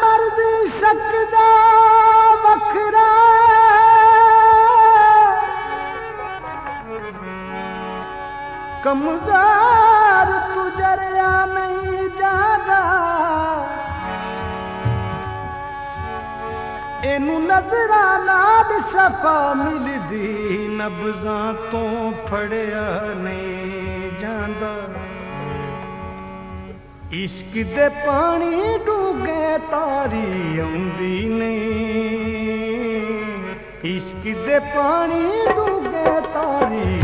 مر به بکرا. ڪمدار تجريا جڳا ان نزرا ناد صفا ملندي. ਨਬਜ਼ਾਂ ਤੋਂ ਫੜਿਆ ਨਹੀਂ ਜਾਂਦਾ। ਇਸ਼ਕ ਦੇ ਪਾਣੀ ਡੂਗੇ ਤਾਰੀ ਆਉਂਦੀ ਨਹੀਂ ਇਸ਼ਕ ਦੇ ਪਾਣੀ ਡੂਗੇ ਤਾਰੀ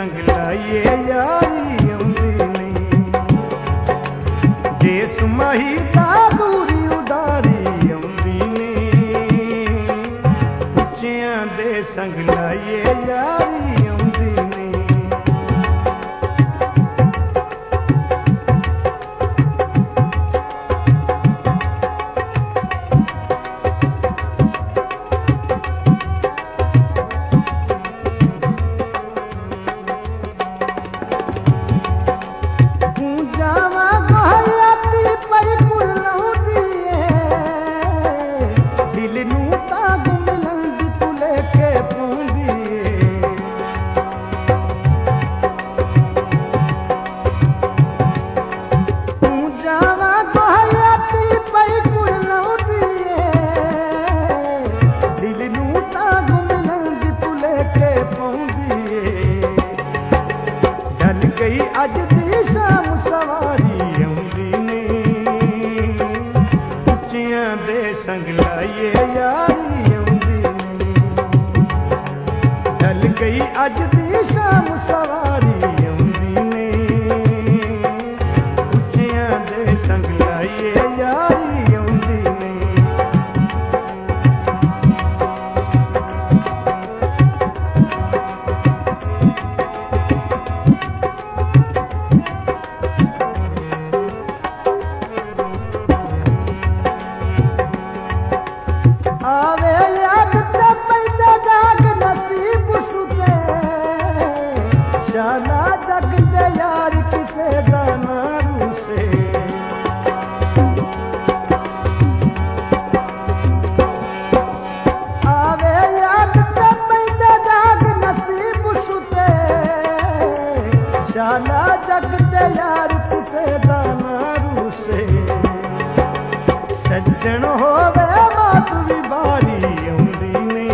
संगलाये यारी औंदी नहीं जे सुमही दा पूरी उदारी औंदी नहीं उच्चियां दे संगलाये यारी ليٽي جڏ ڪئي اڄ تي سامهون سواري هيچيون ਯਾਰ ਕਿਸੇ ਦਾ ਨਾ ਰੂਸੇ। ਸੱਜਣ ਹੋਵੇ ਮਾਤ ਵੀ ਬਾਰੀ ਆਉਂਦੀ ਨੇ।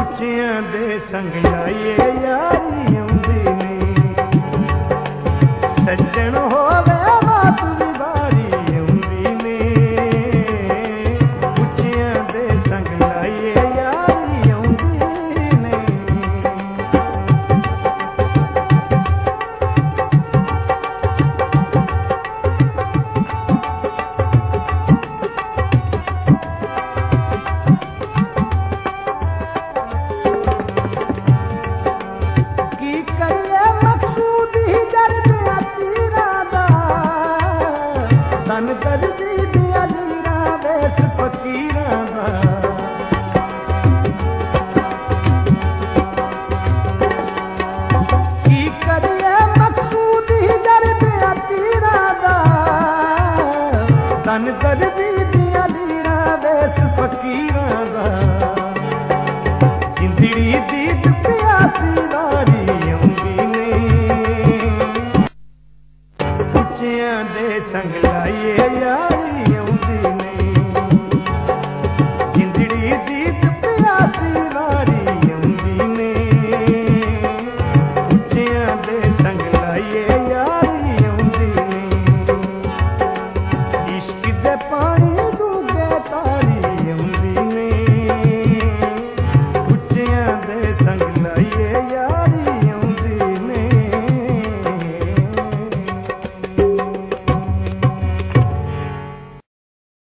ਉੱਚਿਆਂ ਦੇ ਸੰਗ ਲਾਈਏ ਯਾਰੀ संग लाए यारी